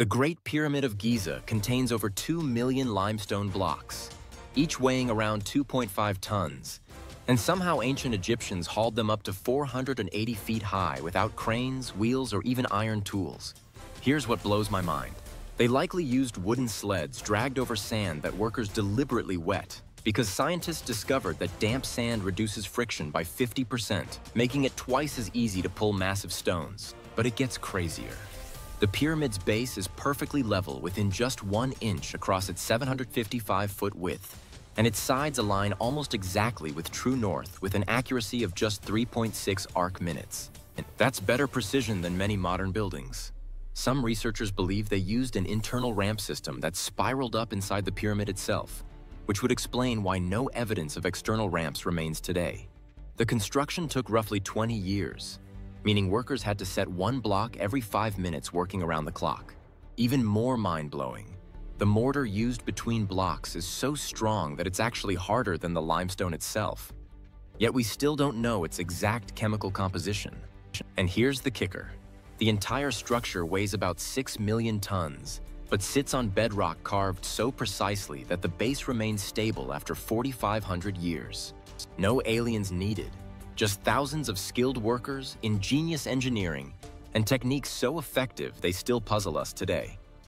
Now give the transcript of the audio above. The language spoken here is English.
The Great Pyramid of Giza contains over 2 million limestone blocks, each weighing around 2.5 tons, and somehow ancient Egyptians hauled them up to 480 feet high without cranes, wheels, or even iron tools. Here's what blows my mind. They likely used wooden sleds dragged over sand that workers deliberately wet because scientists discovered that damp sand reduces friction by 50%, making it twice as easy to pull massive stones. But it gets crazier. The pyramid's base is perfectly level within just one inch across its 755-foot width, and its sides align almost exactly with true north with an accuracy of just 3.6 arc minutes. And that's better precision than many modern buildings. Some researchers believe they used an internal ramp system that spiraled up inside the pyramid itself, which would explain why no evidence of external ramps remains today. The construction took roughly 20 years, meaning workers had to set one block every five minutes working around the clock. Even more mind-blowing, the mortar used between blocks is so strong that it's actually harder than the limestone itself. Yet we still don't know its exact chemical composition. And here's the kicker. The entire structure weighs about 6 million tons, but sits on bedrock carved so precisely that the base remains stable after 4,500 years. No aliens needed, just thousands of skilled workers, ingenious engineering, and techniques so effective they still puzzle us today.